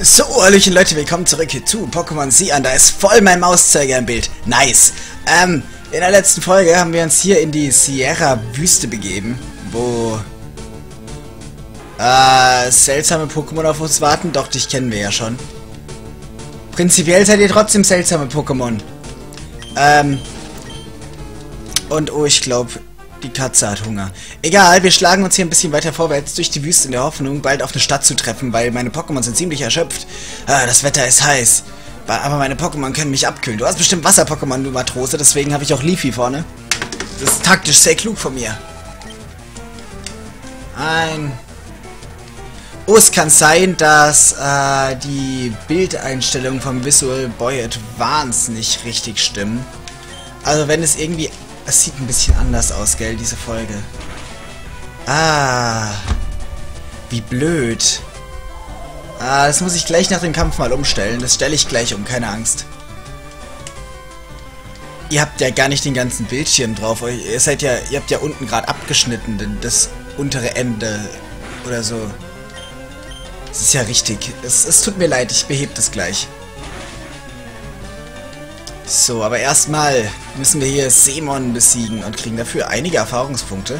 So, Hallöchen Leute, willkommen zurück zu Pokémon Cyan. Da ist voll mein Mauszeiger im Bild. Nice. Ähm, in der letzten Folge haben wir uns hier in die Sierra-Wüste begeben, wo äh, seltsame Pokémon auf uns warten. Doch, dich kennen wir ja schon. Prinzipiell seid ihr trotzdem seltsame Pokémon. Ähm, und oh, ich glaube, die Katze hat Hunger. Egal, wir schlagen uns hier ein bisschen weiter vorwärts durch die Wüste in der Hoffnung, bald auf eine Stadt zu treffen, weil meine Pokémon sind ziemlich erschöpft. Ah, das Wetter ist heiß. Aber meine Pokémon können mich abkühlen. Du hast bestimmt Wasser-Pokémon, du Matrose, deswegen habe ich auch Leafy vorne. Das ist taktisch sehr klug von mir. Ein... Oh, es kann sein, dass äh, die Bildeinstellungen vom Visual Boy Advance nicht richtig stimmen. Also wenn es irgendwie es sieht ein bisschen anders aus, gell, diese Folge. Ah. Wie blöd. Ah, das muss ich gleich nach dem Kampf mal umstellen. Das stelle ich gleich um, keine Angst. Ihr habt ja gar nicht den ganzen Bildschirm drauf. Ihr seid ja, ihr habt ja unten gerade abgeschnitten, das untere Ende oder so. Das ist ja richtig. Es, es tut mir leid, ich behebe das gleich. So, aber erstmal müssen wir hier Semon besiegen und kriegen dafür einige Erfahrungspunkte.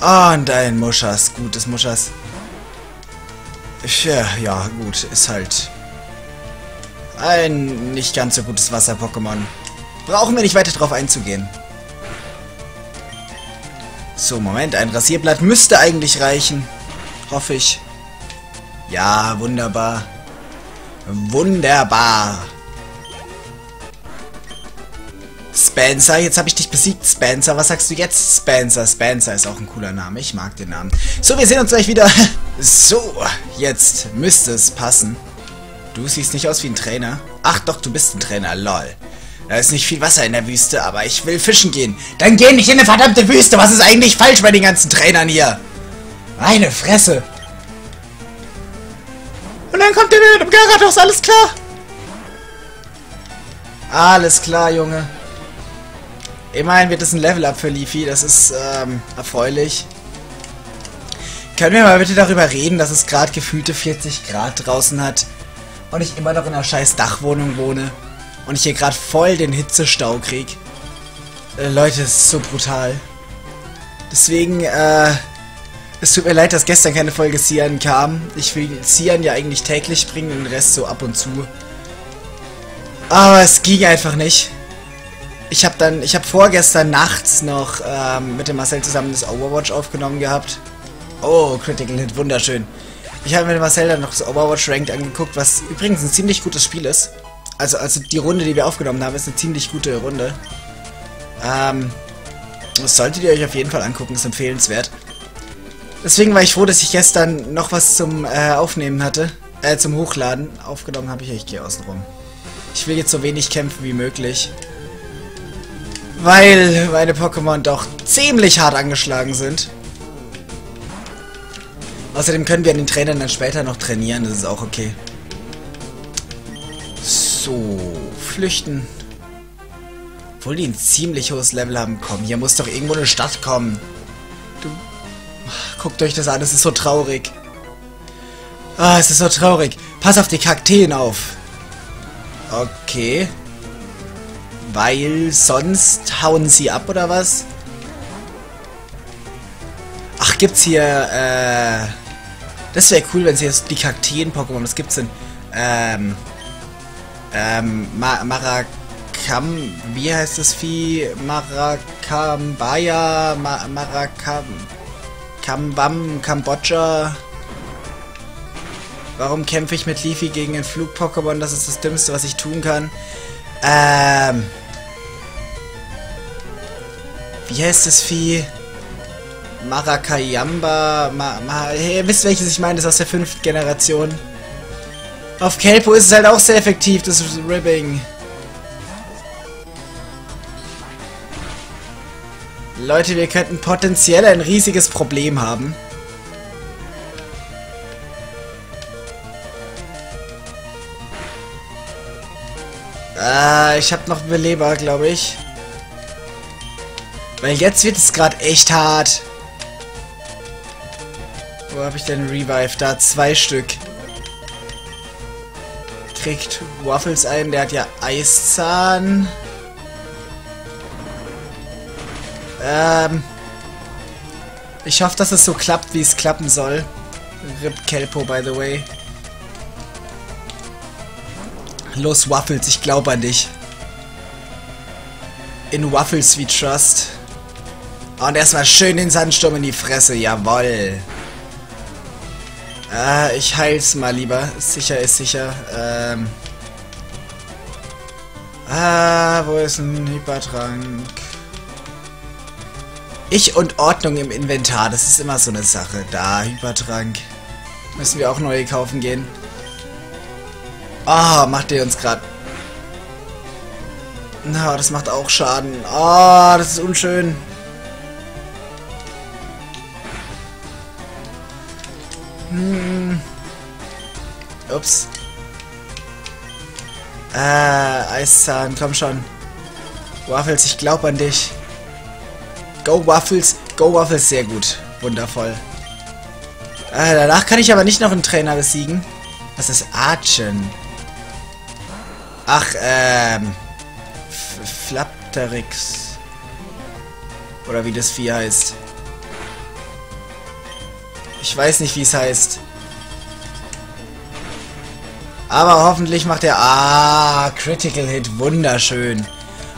Ah, und ein Muschas. Gutes Muschas. Ja, ja, gut. Ist halt ein nicht ganz so gutes Wasser-Pokémon. Brauchen wir nicht weiter drauf einzugehen. So, Moment. Ein Rasierblatt müsste eigentlich reichen. Hoffe ich. Ja, wunderbar. Wunderbar. Spencer, jetzt habe ich dich besiegt, Spencer. Was sagst du jetzt, Spencer? Spencer ist auch ein cooler Name. Ich mag den Namen. So, wir sehen uns gleich wieder. So, jetzt müsste es passen. Du siehst nicht aus wie ein Trainer. Ach doch, du bist ein Trainer, lol. Da ist nicht viel Wasser in der Wüste, aber ich will fischen gehen. Dann geh nicht in eine verdammte Wüste. Was ist eigentlich falsch bei den ganzen Trainern hier? Meine Fresse. Und dann kommt der mit dem Garados, alles klar? Alles klar, Junge. Immerhin wird es ein Level-Up für Leafy, das ist ähm, erfreulich. Können wir mal bitte darüber reden, dass es gerade gefühlte 40 Grad draußen hat und ich immer noch in einer scheiß Dachwohnung wohne und ich hier gerade voll den Hitzestau krieg. Äh, Leute, es ist so brutal. Deswegen, äh, es tut mir leid, dass gestern keine Folge Cian kam. Ich will Cian ja eigentlich täglich bringen, den Rest so ab und zu. Aber es ging einfach nicht ich habe dann, ich habe vorgestern nachts noch ähm, mit dem Marcel zusammen das Overwatch aufgenommen gehabt. Oh, Critical Hit, wunderschön. Ich habe mit Marcel dann noch das Overwatch Ranked angeguckt, was übrigens ein ziemlich gutes Spiel ist. Also, also die Runde, die wir aufgenommen haben, ist eine ziemlich gute Runde. Ähm, das solltet ihr euch auf jeden Fall angucken, ist empfehlenswert. Deswegen war ich froh, dass ich gestern noch was zum äh, Aufnehmen hatte. Äh, zum Hochladen. Aufgenommen habe ich, ich gehe außen rum. Ich will jetzt so wenig kämpfen wie möglich. Weil meine Pokémon doch ziemlich hart angeschlagen sind. Außerdem können wir an den Trainern dann später noch trainieren, das ist auch okay. So, flüchten. Obwohl die ein ziemlich hohes Level haben. Komm, hier muss doch irgendwo eine Stadt kommen. Du... Guckt euch das an, es ist so traurig. Ah, es ist so traurig. Pass auf die Kakteen auf. Okay. Weil sonst hauen sie ab, oder was? Ach, gibt's hier, äh... Das wäre cool, wenn sie jetzt die Kakteen-Pokémon, was gibt's denn? Ähm... Ähm, Ma Marakam... Wie heißt das Vieh? Marakambaya... Ma Marakam... Kambam... Kambodscha... Warum kämpfe ich mit Leafy gegen ein Flug-Pokémon? Das ist das Dümmste, was ich tun kann. Ähm... Wie heißt das Vieh? Marakayamba. Ma, ma, ihr wisst welches ich meine, das ist aus der fünften Generation. Auf Kelpo ist es halt auch sehr effektiv, das Ribbing. Leute, wir könnten potenziell ein riesiges Problem haben. Äh, ich habe noch Beleber, glaube ich. Weil jetzt wird es gerade echt hart. Wo habe ich denn Revive? Da, zwei Stück. kriegt Waffles ein. Der hat ja Eiszahn. Ähm. Ich hoffe, dass es so klappt, wie es klappen soll. Rip Kelpo, by the way. Los, Waffles, ich glaube an dich. In Waffles we trust. Und erstmal schön den Sandsturm in die Fresse, jawoll. Äh, ich heil's mal lieber. Sicher ist sicher. Ähm. Ah, wo ist ein Hypertrank? Ich und Ordnung im Inventar, das ist immer so eine Sache. Da, Hypertrank. Müssen wir auch neue kaufen gehen. Ah, oh, macht der uns gerade. Na, das macht auch Schaden. Ah, oh, das ist unschön. Hm. Ups. Äh, Eiszahn, komm schon. Waffles, ich glaub an dich. Go Waffles, Go Waffles, sehr gut. Wundervoll. Äh, danach kann ich aber nicht noch einen Trainer besiegen. Was ist Archen? Ach, ähm... Flapterix. Oder wie das Vieh heißt. Ich weiß nicht, wie es heißt. Aber hoffentlich macht er... Ah, Critical Hit. Wunderschön.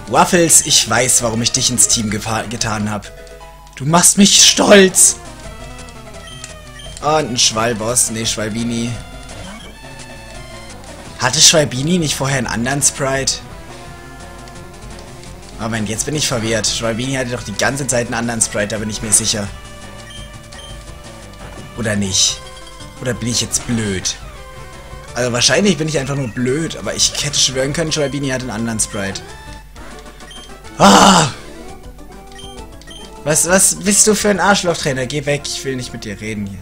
Waffles, ich weiß, warum ich dich ins Team getan habe. Du machst mich stolz. Und ein Schwalboss. Nee, Schwalbini. Hatte Schwalbini nicht vorher einen anderen Sprite? Moment, jetzt bin ich verwirrt. Schwalbini hatte doch die ganze Zeit einen anderen Sprite, da bin ich mir sicher. Oder nicht? Oder bin ich jetzt blöd? Also wahrscheinlich bin ich einfach nur blöd, aber ich hätte schwören können, Schwalbini hat einen anderen Sprite. Ah! Was, was bist du für ein Arschlochtrainer? Geh weg, ich will nicht mit dir reden hier.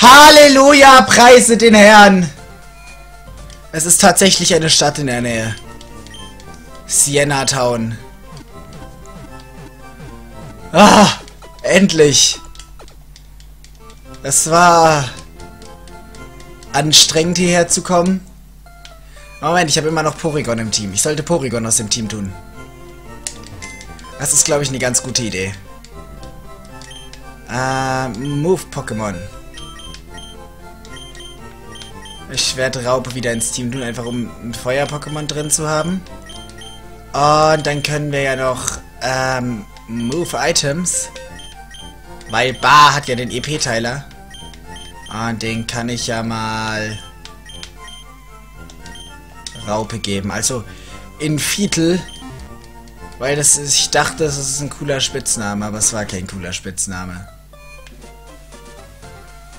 Halleluja, preise den Herrn! Es ist tatsächlich eine Stadt in der Nähe. Sienna Town. Ah, endlich. Es war anstrengend hierher zu kommen. Moment, ich habe immer noch Porygon im Team. Ich sollte Porygon aus dem Team tun. Das ist, glaube ich, eine ganz gute Idee. Äh, Move-Pokémon. Ich werde Raupe wieder ins Team tun, einfach um ein Feuer-Pokémon drin zu haben. Und dann können wir ja noch ähm, Move-Items. Weil Bar hat ja den EP-Teiler. Und den kann ich ja mal Raupe geben. Also in Viertel. Weil das ist, ich dachte, das ist ein cooler Spitzname, aber es war kein cooler Spitzname.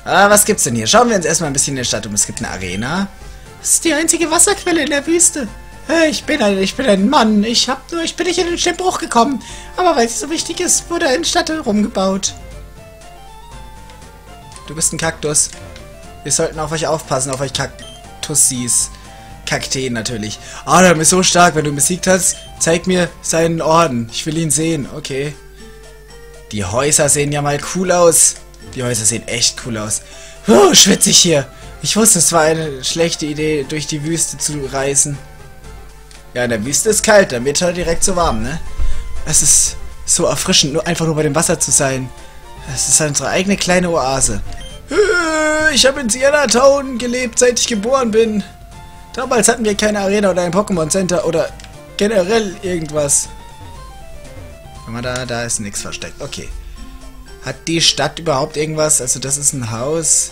Ah, was gibt's denn hier? Schauen wir uns erstmal ein bisschen in der Stadt um. Es gibt eine Arena. Das ist die einzige Wasserquelle in der Wüste. Ich bin ein, ich bin ein Mann. Ich hab nur, ich bin nicht in den Stimmbruch gekommen. Aber weil es so wichtig ist, wurde ein Stadt rumgebaut. Du bist ein Kaktus. Wir sollten auf euch aufpassen, auf euch Kaktussis. Kakteen natürlich. Adam ist so stark, wenn du ihn besiegt hast. Zeig mir seinen Orden. Ich will ihn sehen. Okay. Die Häuser sehen ja mal cool aus. Die Häuser sehen echt cool aus. Oh, schwitzig hier. Ich wusste, es war eine schlechte Idee, durch die Wüste zu reisen. Ja, in der Wüste ist kalt, dann wird halt direkt so warm, ne? Es ist so erfrischend, nur einfach nur bei dem Wasser zu sein. Es ist unsere eigene kleine Oase. Ich habe in Sienna Town gelebt, seit ich geboren bin. Damals hatten wir keine Arena oder ein Pokémon Center oder generell irgendwas. Guck mal da, da ist nichts versteckt. Okay. Hat die Stadt überhaupt irgendwas? Also das ist ein Haus,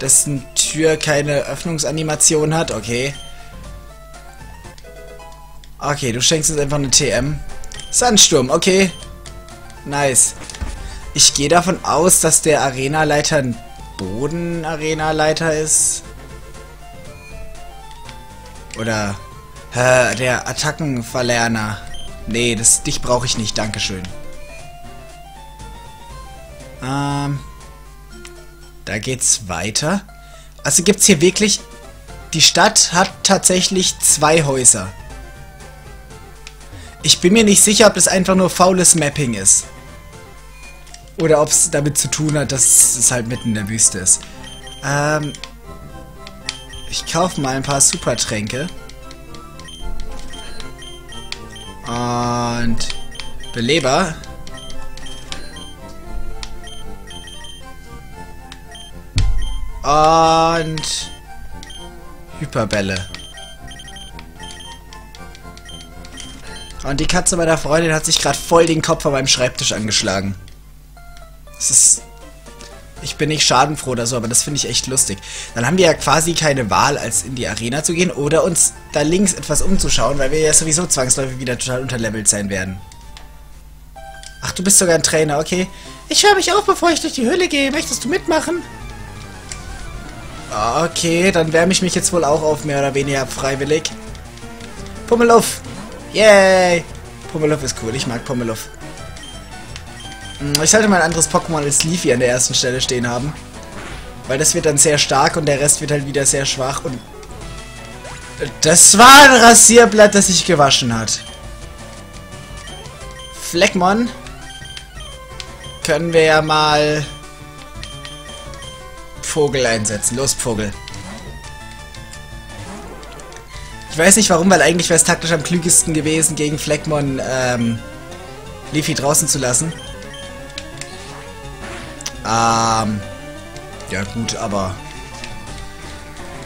dessen Tür keine Öffnungsanimation hat. Okay. Okay, du schenkst uns einfach eine TM. Sandsturm, okay. Nice. Ich gehe davon aus, dass der Arenaleiter ein Boden-Arenaleiter ist. Oder äh, der Attackenverlerner. Nee, das, dich brauche ich nicht. Dankeschön. Ähm, da geht's weiter. Also gibt's hier wirklich... Die Stadt hat tatsächlich zwei Häuser. Ich bin mir nicht sicher, ob das einfach nur faules Mapping ist. Oder ob es damit zu tun hat, dass es halt mitten in der Wüste ist. Ähm, Ich kaufe mal ein paar Supertränke. Und Beleber. Und Hyperbälle. Und die Katze meiner Freundin hat sich gerade voll den Kopf an meinem Schreibtisch angeschlagen. Das ist... Ich bin nicht schadenfroh oder so, aber das finde ich echt lustig. Dann haben wir ja quasi keine Wahl, als in die Arena zu gehen oder uns da links etwas umzuschauen, weil wir ja sowieso zwangsläufig wieder total unterlevelt sein werden. Ach, du bist sogar ein Trainer, okay. Ich höre mich auf, bevor ich durch die Höhle gehe. Möchtest du mitmachen? Okay, dann wärme ich mich jetzt wohl auch auf, mehr oder weniger freiwillig. Pummeluff! Yay! Pummeluff ist cool, ich mag Pummeluff. Hm, ich sollte mal ein anderes Pokémon als Leafy an der ersten Stelle stehen haben. Weil das wird dann sehr stark und der Rest wird halt wieder sehr schwach und... Das war ein Rasierblatt, das sich gewaschen hat. Fleckmon. Können wir ja mal... Vogel einsetzen. Los, Vogel. Ich weiß nicht warum, weil eigentlich wäre es taktisch am klügesten gewesen, gegen Fleckmon ähm, Leafy draußen zu lassen. Ähm, ja gut, aber...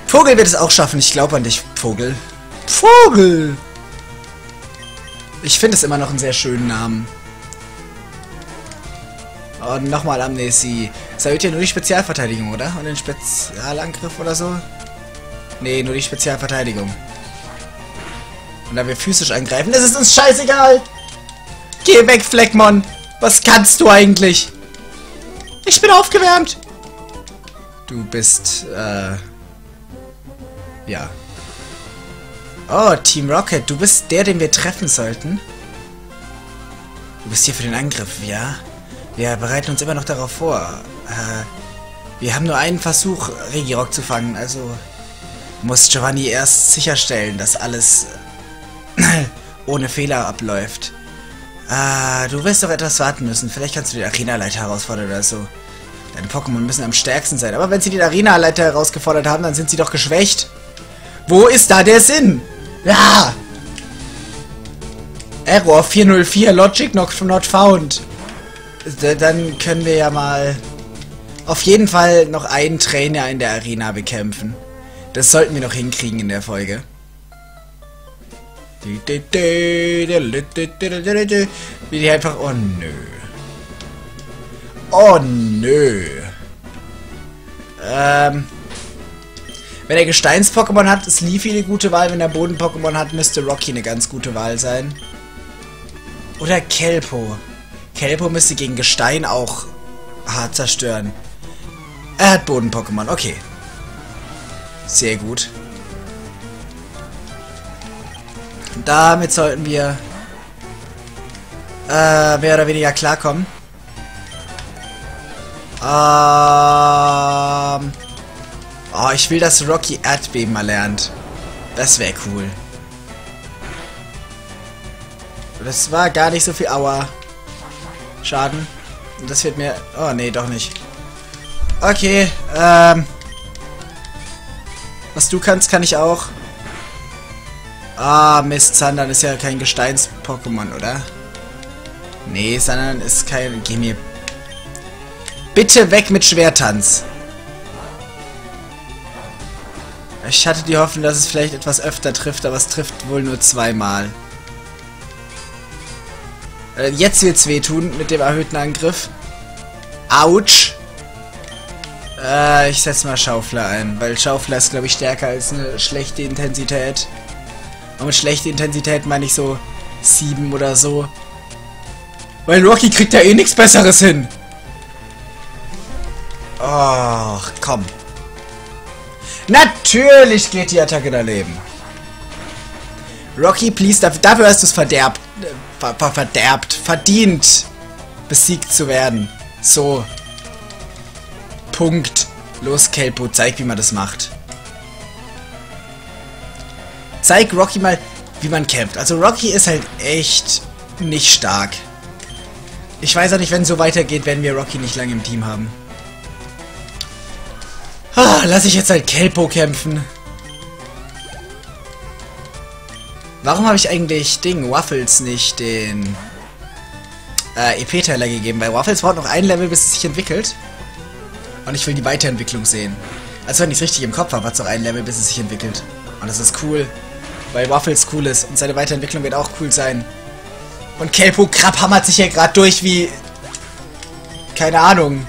Vogel wird es auch schaffen. Ich glaube an dich, Vogel. Vogel! Ich finde es immer noch einen sehr schönen Namen. Und nochmal Amnesie. Das erhöht ja nur die Spezialverteidigung, oder? Und den Spezialangriff oder so? Nee, nur die Spezialverteidigung. Und da wir physisch angreifen, das ist uns scheißegal! Geh weg, Fleckmon! Was kannst du eigentlich? Ich bin aufgewärmt! Du bist, äh... Ja. Oh, Team Rocket, du bist der, den wir treffen sollten. Du bist hier für den Angriff, ja? Wir bereiten uns immer noch darauf vor. Äh, wir haben nur einen Versuch, Regirock zu fangen, also muss Giovanni erst sicherstellen, dass alles ohne Fehler abläuft. Ah, du wirst doch etwas warten müssen. Vielleicht kannst du den Arena-Leiter herausfordern oder so. Deine Pokémon müssen am stärksten sein. Aber wenn sie den Arena-Leiter herausgefordert haben, dann sind sie doch geschwächt. Wo ist da der Sinn? Ja! Error 404, Logic not, not found. Dann können wir ja mal auf jeden Fall noch einen Trainer in der Arena bekämpfen. Das sollten wir noch hinkriegen in der Folge. Wie die einfach... Oh nö. Oh nö. Ähm... Wenn er Gesteins-Pokémon hat, ist Leafy eine gute Wahl. Wenn er Boden-Pokémon hat, müsste Rocky eine ganz gute Wahl sein. Oder Kelpo. Kelpo müsste gegen Gestein auch hart zerstören. Er hat Boden-Pokémon, okay. Sehr gut. Damit sollten wir äh, mehr oder weniger klarkommen. Ähm, oh, ich will, dass Rocky Erdbeben mal lernt. Das wäre cool. Das war gar nicht so viel Aua. Schaden. Das wird mir... Oh, nee, doch nicht. Okay, ähm... Was du kannst, kann ich auch. Ah, Mist, Sandern ist ja kein Gesteins-Pokémon, oder? Nee, Sandern ist kein... Geh mir... Bitte weg mit Schwertanz. Ich hatte die Hoffnung, dass es vielleicht etwas öfter trifft, aber es trifft wohl nur zweimal. Äh, jetzt wird's wehtun mit dem erhöhten Angriff. Autsch! Äh, ich setze mal Schaufler ein, weil Schaufler ist, glaube ich, stärker als eine schlechte Intensität. Und mit schlechter Intensität meine ich so 7 oder so. Weil Rocky kriegt ja eh nichts Besseres hin. Ach, komm. Natürlich geht die Attacke daneben. Rocky, please, dafür hast du es verderbt ver ver verderbt, verdient, besiegt zu werden. So. Punkt. Los, Kelpo, zeig, wie man das macht. Zeig Rocky mal, wie man kämpft. Also Rocky ist halt echt nicht stark. Ich weiß auch nicht, wenn es so weitergeht, werden wir Rocky nicht lange im Team haben. Ah, lass ich jetzt halt Kelpo kämpfen. Warum habe ich eigentlich Ding, Waffles nicht den äh, EP-Teiler gegeben? Weil Waffles braucht noch ein Level, bis es sich entwickelt. Und ich will die Weiterentwicklung sehen. Also wenn ich es richtig im Kopf habe, hat es noch ein Level, bis es sich entwickelt. Und das ist cool, weil Waffles cool ist und seine Weiterentwicklung wird auch cool sein. Und Kelpo krabhammert sich hier gerade durch wie... Keine Ahnung.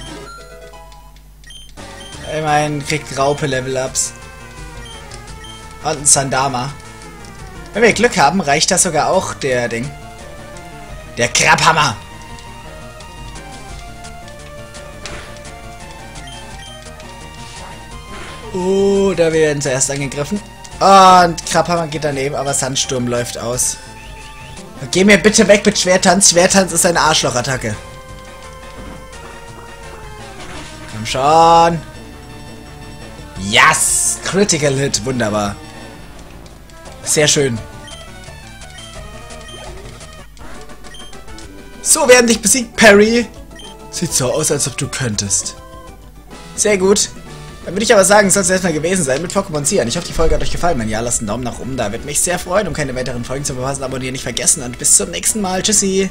Immerhin kriegt Raupe Level-Ups. Und ein Sandama. Wenn wir Glück haben, reicht das sogar auch, der Ding. Der Krabhammer. Oh, da werden zuerst angegriffen. Und Krabhammer geht daneben, aber Sandsturm läuft aus. Geh mir bitte weg mit Schwertanz. Schwertanz ist eine Arschlochattacke. Komm schon. Yes! Critical Hit. Wunderbar. Sehr schön. So werden dich besiegt, Perry. Sieht so aus, als ob du könntest. Sehr gut. Dann würde ich aber sagen, soll es erstmal gewesen sein mit Pokémon Cian. Ich hoffe, die Folge hat euch gefallen. Wenn ja, lasst einen Daumen nach oben da. Würde mich sehr freuen, um keine weiteren Folgen zu verpassen. Abonnieren nicht vergessen und bis zum nächsten Mal. Tschüssi.